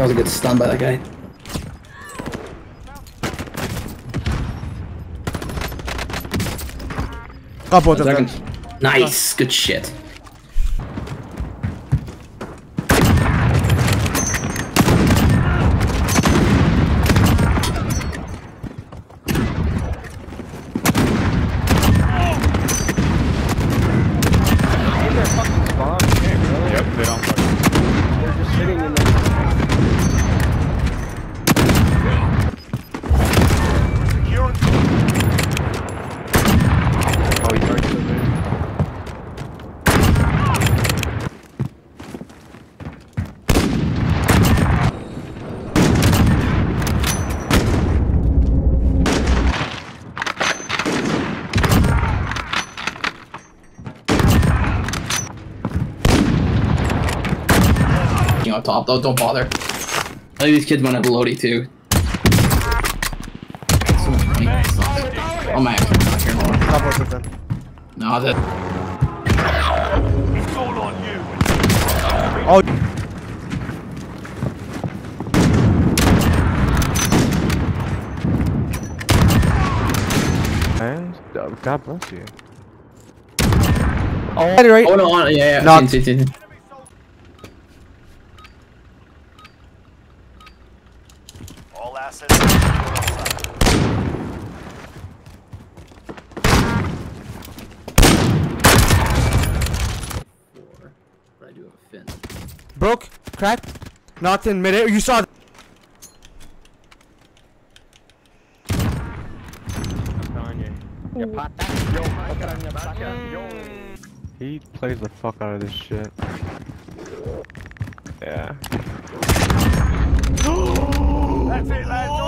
That was a good stun by that guy. Got both of them. Nice. Good shit. You know, up top though. Don't bother. I think these kids might have Lodi too. So much. Oh my! I'm not here. Hold on. Got both of them. No, that. Oh, And uh, God bless you. oh, right. Oh no! Yeah, yeah. Knocked. All assets. Four. But I do have a fin. Broke, cracked, knocked in mid air. You saw. He plays the fuck out of this shit. Yeah. 起来，走